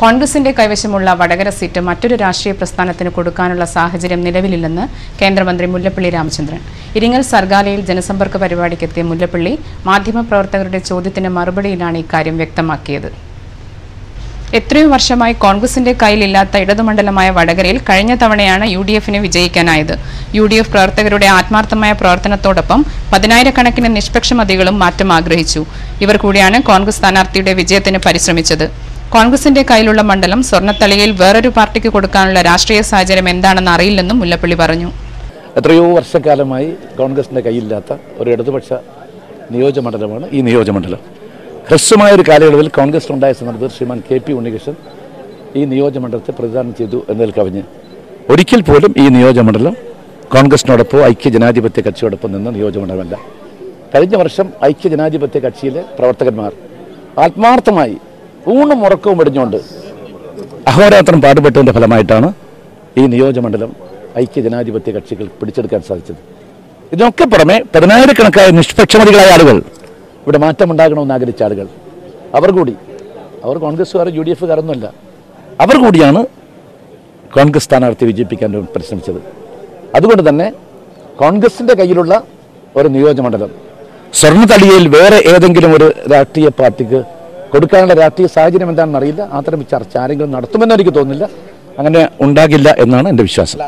കോൺഗ്രസിന്റെ കൈവശമുള്ള വടകര സീറ്റ് മറ്റൊരു രാഷ്ട്രീയ പ്രസ്ഥാനത്തിന് കൊടുക്കാനുള്ള സാഹചര്യം നിലവിലില്ലെന്ന് കേന്ദ്രമന്ത്രി മുല്ലപ്പള്ളി രാമചന്ദ്രൻ. ഇരിങ്ങൽ സർഗാലയിൽ ജനസമ്പർക്ക പരിപാടിക്കെത്തിയ മുല്ലപ്പള്ളി മാധ്യമപ്രവർത്തകരുടെ ചോദ്യത്തിന് മറുപടിയിലാണ് ഇക്കാര്യം വ്യക്തമാക്കിയത്. എത്രയോ വർഷമായി കോൺഗ്രസിന്റെ കയ്യിലില്ലാത്ത ഇടതുമണ്ഡലമായ വടകരയിൽ കഴിഞ്ഞ തവണയാണ് യു ഡി എഫിന് വിജയിക്കാനായത്. യു ഡി എഫ് പ്രവർത്തകരുടെ ആത്മാർത്ഥമായ പ്രവർത്തനത്തോടൊപ്പം പതിനായിരക്കണക്കിന് നിഷ്പക്ഷമതികളും മാറ്റം ആഗ്രഹിച്ചു. ഇവർ കൂടിയാണ് കോൺഗ്രസ് സ്ഥാനാർത്ഥിയുടെ വിജയത്തിന് പരിശ്രമിച്ചത്. കോൺഗ്രസിന്റെ കയ്യിലുള്ള മണ്ഡലം സ്വർണത്തളികയിൽ വേറൊരു പാർട്ടിക്ക് കൊടുക്കാനുള്ള രാഷ്ട്രീയ സാഹചര്യം എന്താണെന്ന് അറിയില്ലെന്നും മുല്ലപ്പള്ളി പറഞ്ഞു. എത്രയോ വർഷക്കാലമായി കോൺഗ്രസിന്റെ കയ്യിലില്ലാത്ത ഒരു ഇടതുപക്ഷ നിയോജകമണ്ഡലമാണ് ഈ നിയോജകമണ്ഡലം ഹ്രസ്വമായ ഒരു കാലയളവിൽ കോൺഗ്രസ് ഉണ്ടായ സന്ദർഭത്തിൽ ശ്രീമാൻ കെ പി ഉണ്ണികൃഷ്ണൻ ഈ നിയോജകമണ്ഡലത്തെ പ്രതിദാനം ചെയ്തു എന്നതിൽ കവിഞ്ഞ്. ഒരിക്കൽ പോലും ഈ നിയോജകമണ്ഡലം കോൺഗ്രസിനോടൊപ്പം ഐക്യ ജനാധിപത്യ കക്ഷിയോടൊപ്പം നിന്ന നിയോജകമണ്ഡലമല്ല കഴിഞ്ഞ വർഷം ഐക്യ ജനാധിപത്യ കക്ഷിയിലെ പ്രവർത്തകന്മാർ ആത്മാർത്ഥമായി ഊണും ഉറക്കവും വെടിഞ്ഞുകൊണ്ട് അഹോരാത്രം പാടുപെട്ടതിന്റെ ഫലമായിട്ടാണ് ഈ നിയോജകമണ്ഡലം ഐക്യ ജനാധിപത്യ കക്ഷികൾ പിടിച്ചെടുക്കാൻ സാധിച്ചത്. ഇതിനൊക്കെ പുറമെ പതിനായിരക്കണക്കായ നിഷ്പക്ഷമതികളായ ആളുകൾ ഇവിടെ മാറ്റമുണ്ടാകണമെന്ന് ആഗ്രഹിച്ച ആളുകൾ. അവർ കൂടി അവർ കോൺഗ്രസ്സുകാർ യു ഡി എഫുകാരൊന്നുമല്ല അവർ കൂടിയാണ് കോൺഗ്രസ് സ്ഥാനാർത്ഥി വിജയിപ്പിക്കാൻ പരിശ്രമിച്ചത്. അതുകൊണ്ട് തന്നെ കോൺഗ്രസിന്റെ കയ്യിലുള്ള ഒരു നിയോജകമണ്ഡലം സ്വർണതളിയയിൽ വേറെ ഏതെങ്കിലും ഒരു രാഷ്ട്രീയ പാർട്ടിക്ക് കൊടുക്കാനുള്ള രാഷ്ട്രീയ സാഹചര്യം എന്താണെന്ന് അറിയില്ല. അത്തരം ചർച്ച ആരെങ്കിലും നടത്തുമെന്ന് എനിക്ക് തോന്നുന്നില്ല. അങ്ങനെ ഉണ്ടാകില്ല എന്നാണ് എന്റെ വിശ്വാസം.